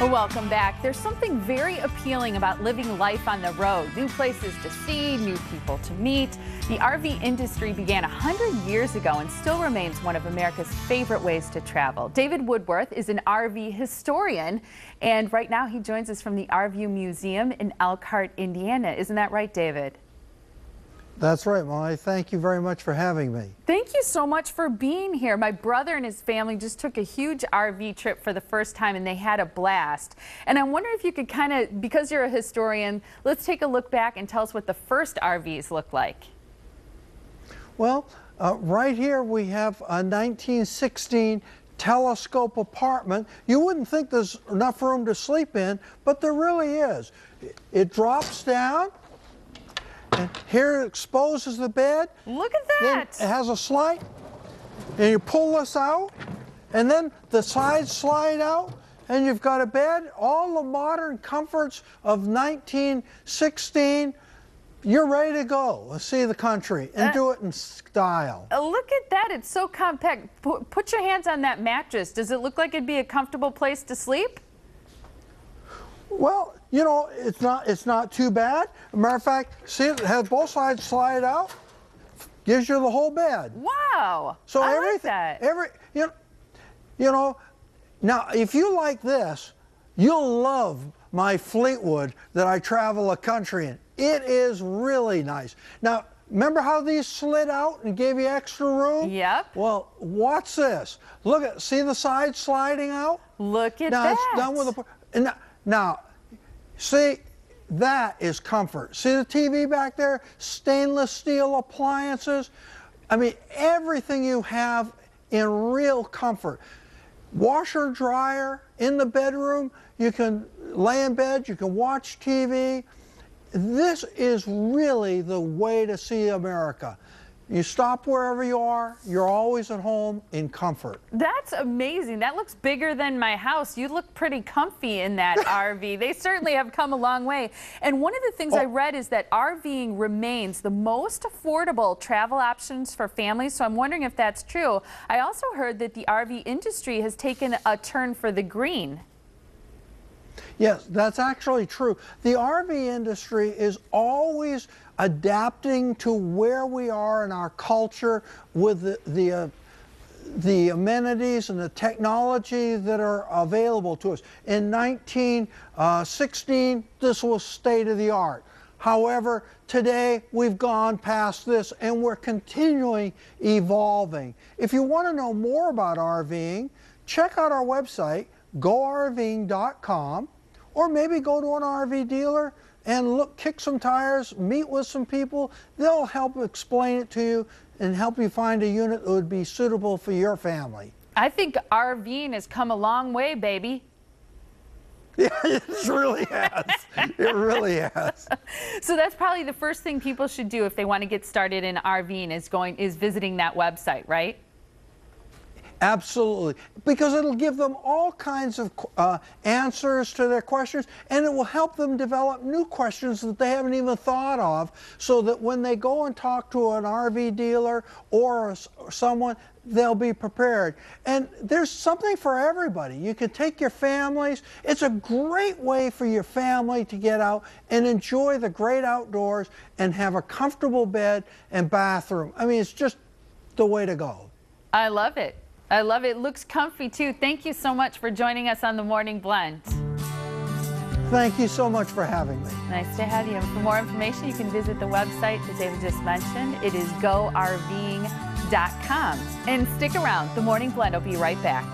Welcome back. There's something very appealing about living life on the road. New places to see, new people to meet. The RV industry began 100 years ago and still remains one of America's favorite ways to travel. David Woodworth is an RV historian, and right now he joins us from the RV Museum in Elkhart, Indiana. Isn't that right, David? That's right, Molly. Thank you very much for having me. Thank you so much for being here. My brother and his family just took a huge RV trip for the first time and they had a blast. And I wonder if you could kind of, because you're a historian, let's take a look back and tell us what the first RVs looked like. Well, uh, right here we have a 1916 telescope apartment. You wouldn't think there's enough room to sleep in, but there really is. It drops down and here it exposes the bed. Look at that. Then it has a slide, and you pull this out, and then the sides slide out, and you've got a bed. All the modern comforts of 1916. You're ready to go see the country and uh, do it in style. Uh, look at that. It's so compact. Put, put your hands on that mattress. Does it look like it'd be a comfortable place to sleep? Well, you know, it's not it's not too bad. matter of fact, see it has both sides slide out, gives you the whole bed. Wow. So I everything, like that. every you know, you know, now if you like this, you'll love my Fleetwood that I travel a country in. It is really nice. Now, remember how these slid out and gave you extra room? Yep. Well, watch this. Look at see the sides sliding out? Look at now, that. Now it's done with a and now, now, see, that is comfort. See the TV back there? Stainless steel appliances. I mean, everything you have in real comfort. Washer, dryer, in the bedroom, you can lay in bed, you can watch TV. This is really the way to see America. You stop wherever you are, you're always at home in comfort. That's amazing. That looks bigger than my house. You look pretty comfy in that RV. They certainly have come a long way. And one of the things oh. I read is that RVing remains the most affordable travel options for families. So I'm wondering if that's true. I also heard that the RV industry has taken a turn for the green. Yes, that's actually true. The RV industry is always adapting to where we are in our culture with the, the, uh, the amenities and the technology that are available to us. In 1916, uh, this was state of the art. However, today we've gone past this and we're continually evolving. If you want to know more about RVing, check out our website, gorving.com or maybe go to an RV dealer and look, kick some tires, meet with some people. They'll help explain it to you and help you find a unit that would be suitable for your family. I think RVing has come a long way, baby. Yeah, it really has. it really has. So that's probably the first thing people should do if they want to get started in RVing is going is visiting that website, right? Absolutely, because it'll give them all kinds of uh, answers to their questions and it will help them develop new questions that they haven't even thought of so that when they go and talk to an RV dealer or, or someone, they'll be prepared. And there's something for everybody. You can take your families. It's a great way for your family to get out and enjoy the great outdoors and have a comfortable bed and bathroom. I mean, it's just the way to go. I love it. I love it. it. Looks comfy too. Thank you so much for joining us on the Morning Blend. Thank you so much for having me. Nice to have you. for more information, you can visit the website that David just mentioned. It is gorving.com. And stick around. The Morning Blend will be right back.